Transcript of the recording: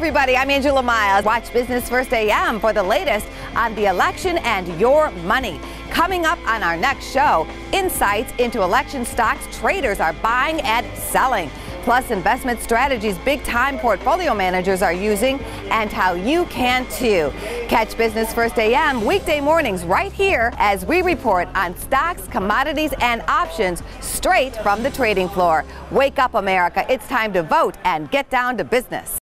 everybody. I'm Angela Miles. Watch Business First AM for the latest on the election and your money. Coming up on our next show, insights into election stocks traders are buying and selling. Plus, investment strategies big time portfolio managers are using and how you can too. Catch Business First AM weekday mornings right here as we report on stocks, commodities, and options straight from the trading floor. Wake up, America. It's time to vote and get down to business.